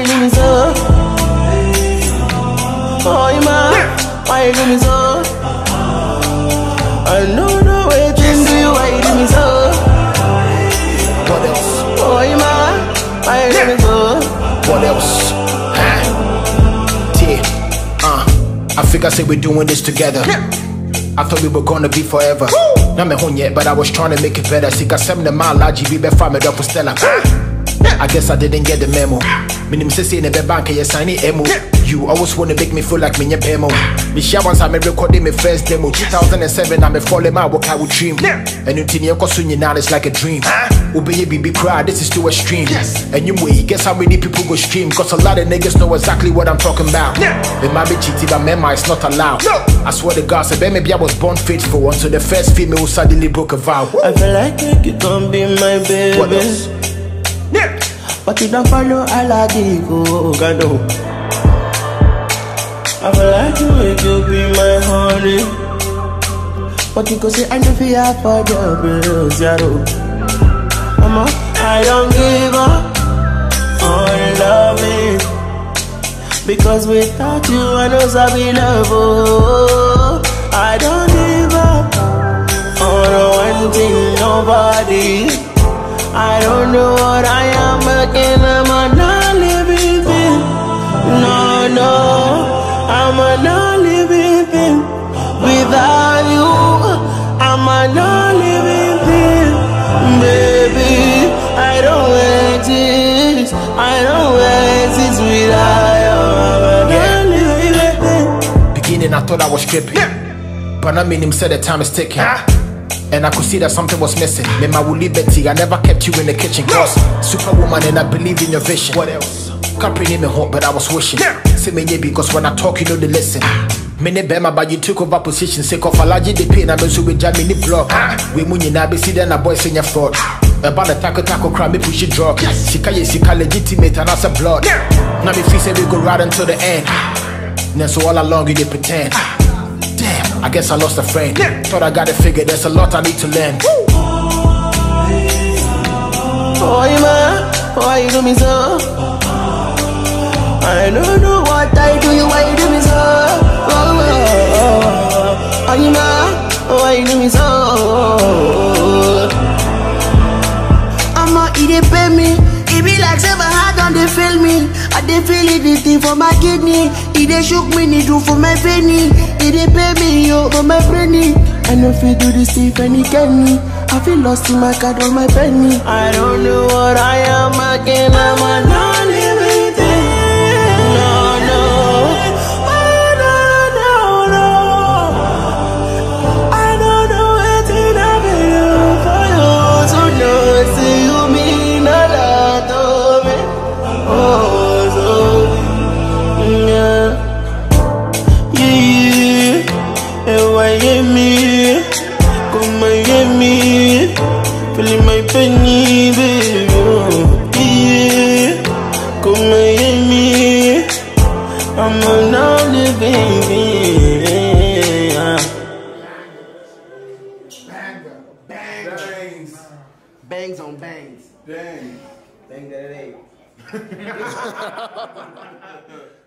roomies up. Oh, ma, why you roomies up? I don't way what you do, why you roomies up? What else? Oh, ma, why you roomies up? What else? Uh, I said we're doing this together. I thought we were gonna be forever. Woo! Not me home yet, but I was trying to make it better. Seek a seven mile, LGB, be from it up for Stella. I guess I didn't get the memo. Minim say in the bank, you sign it emo. You always wanna make me feel like me your pemo. Me share once I'm recording my first demo. 2007, I'm a falling my work I would dream. And you think you're now it's like a dream. Obey your baby cry, this is too extreme. And you way, guess how many people go stream? Cause a lot of niggas know exactly what I'm talking about. It might be cheating, but mema is not allowed. I swear to God, say maybe I was born faithful until the first female who suddenly broke a vow. I feel like you can be my baby. But you don't follow Aladigo Gado I feel like you make you be my honey. But you go say I know fear for the bills, yaro Mama, I don't give up on loving Because without you I know Sabi love oh. I don't give up on wanting nobody. I don't know what thought I was tripping. But I mean, him said the time is ticking. And I could see that something was missing. Me my Betty, I never kept you in the kitchen. Cause superwoman and I believe in your vision. What else? Can't bring me home, but I was wishing. Yeah. Say me yeah, because when I talk, you know they listen. Mene bema but you took over position Say of allergy the pain I'm so with jam in the block We munyi na be see then a boy sing your fraud About the taco taco crowd me push it drop Sika ye sika legitimate and as a blood Now me feel say we go right until the end Now so all along you dey pretend ah. Damn, I guess I lost a friend. Thought I got it figured, there's a lot I need to learn. Oh, man, why you do me so? I don't know what I do, you why you do me so? Oh, oh, man, why you do me so? I'ma eat it, pay me. It be like seven hard on they feel me. I dey feel it, this thing for my kidney. It dey shook me, need do for my penny. It dey pay me, yo, for my penny. I know if you do this thing, penny can me. I feel lost in my card on oh, my penny. I don't know what I am again. I'm a penny, baby. Oh, yeah. Come and get me. I'm a lonely baby. Yeah. Bangs. Bangs on bangs. Bangs. Bang that it ain't.